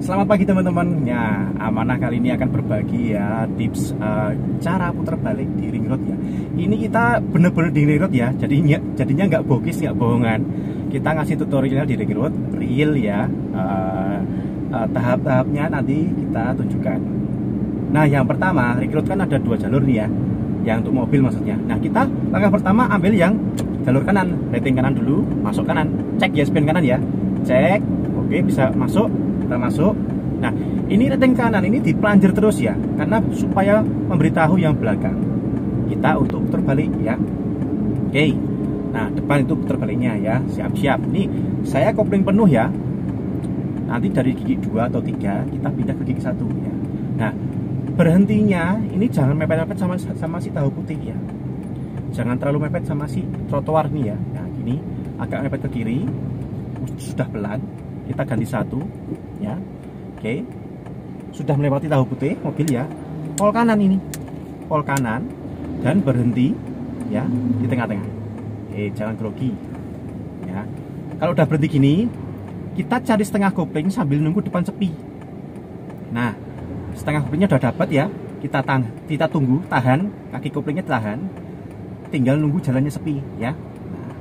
Selamat pagi teman-teman. Ya, amanah kali ini akan berbagi ya tips uh, cara putar balik di ring road ya. Ini kita bener-bener di ring road ya. Jadinya jadinya nggak bokis nggak bohongan. Kita ngasih tutorial di ring road real ya. Uh, uh, tahap-tahapnya nanti kita tunjukkan. Nah, yang pertama ring road kan ada dua jalur nih ya. Yang untuk mobil maksudnya. Nah, kita langkah pertama ambil yang jalur kanan, rating kanan dulu, masuk kanan. Cek ya spin kanan ya. Cek. Oke, bisa masuk kita masuk. Nah ini rating kanan ini dipelanjir terus ya karena supaya memberitahu yang belakang. Kita untuk terbalik ya. Oke. Nah depan itu terbaliknya ya. Siap-siap. Nih saya kopling penuh ya. Nanti dari gigi dua atau tiga kita pindah ke gigi satu ya. Nah berhentinya ini jangan mepet-mepet sama sama si tahu putih ya. Jangan terlalu mepet sama si trotoar nih ya. Nah gini agak mepet ke kiri. Sudah pelan kita ganti satu ya. Oke. Sudah melewati tahu putih mobil ya. Pol kanan ini. Pol kanan dan berhenti ya di tengah-tengah. Oke jangan grogi ya. Kalau udah berhenti gini kita cari setengah kopling sambil nunggu depan sepi. Nah setengah koplingnya udah dapat ya. Kita tang kita tunggu tahan kaki koplingnya tahan tinggal nunggu jalannya sepi ya. Nah,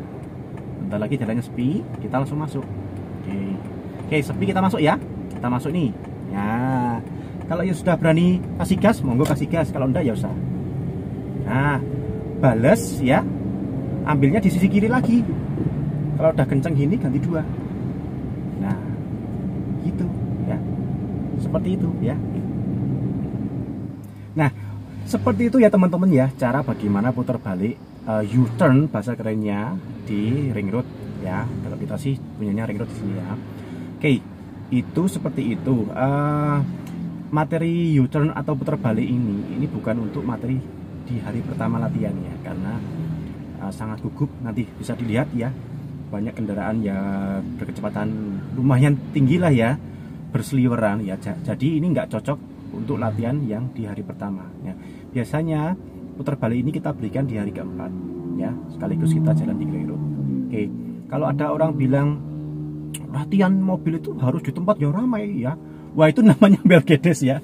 bentar lagi jalannya sepi kita langsung masuk. Oke Oke, sepi kita masuk ya. Kita masuk nih. Ya. Kalau sudah berani kasih gas, monggo kasih gas. Kalau enggak ya usah. Nah, bales ya. Ambilnya di sisi kiri lagi. Kalau udah kenceng gini ganti dua. Nah, gitu ya. Seperti itu ya. Nah, seperti itu ya teman-teman ya cara bagaimana putar balik uh, U-turn bahasa kerennya di ring road ya. Kalau kita sih punyanya ring road di sini ya. Oke, itu seperti itu. Uh, materi U-turn atau putar balik ini, ini bukan untuk materi di hari pertama latihan ya, karena uh, sangat gugup. Nanti bisa dilihat ya, banyak kendaraan yang berkecepatan lumayan tinggi lah ya, berseliweran ya. Jadi ini nggak cocok untuk latihan yang di hari pertama. Ya. Biasanya putar balik ini kita berikan di hari keempat, ya. Sekaligus kita jalan di road. Oke, kalau ada orang bilang latihan mobil itu harus di tempat yang ramai ya. Wah itu namanya Mercedes ya.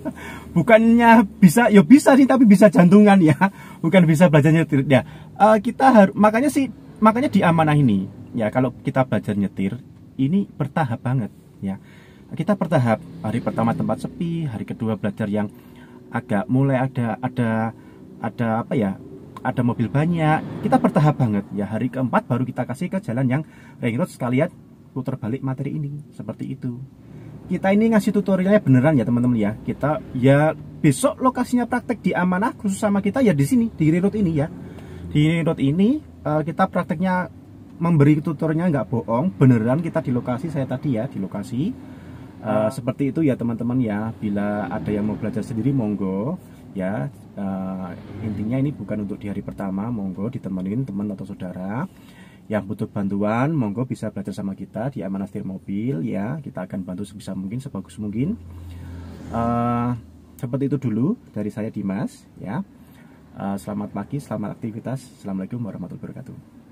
Bukannya bisa ya bisa sih tapi bisa jantungan ya. Bukan bisa belajar nyetir ya. Uh, kita harus makanya sih makanya di amanah ini ya kalau kita belajar nyetir ini bertahap banget ya. Kita bertahap hari pertama tempat sepi hari kedua belajar yang agak mulai ada ada ada apa ya ada mobil banyak. Kita bertahap banget ya. Hari keempat baru kita kasih ke jalan yang ring road sekalian putar balik materi ini seperti itu. Kita ini ngasih tutorialnya beneran ya teman-teman ya. Kita ya besok lokasinya praktek di amanah khusus sama kita ya di sini di road ini ya. Di road ini uh, kita prakteknya memberi tutorialnya nggak bohong beneran kita di lokasi saya tadi ya di lokasi. Uh, seperti itu ya teman-teman ya. Bila ada yang mau belajar sendiri monggo ya. Uh, intinya ini bukan untuk di hari pertama monggo ditemenin teman atau saudara yang butuh bantuan monggo bisa belajar sama kita di Amanah Setir Mobil ya. Kita akan bantu sebisa mungkin sebagus mungkin. Uh, seperti itu dulu dari saya Dimas ya. Uh, selamat pagi selamat aktivitas. Assalamualaikum warahmatullahi wabarakatuh